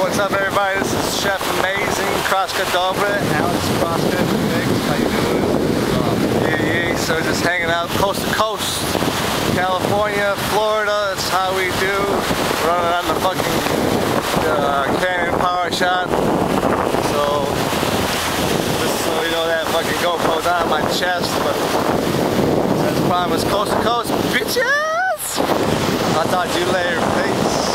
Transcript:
what's up everybody? This is Chef Amazing, Kraska Dobre, Alex Kraska, how you doing? Oh. Yeah, yeah, so just hanging out coast to coast, California, Florida, that's how we do. Running on the fucking uh, Canon Power Shot. So, just so you know that fucking GoPro's on my chest, but that's promised, coast to coast, bitches! I thought you'd you later, peace.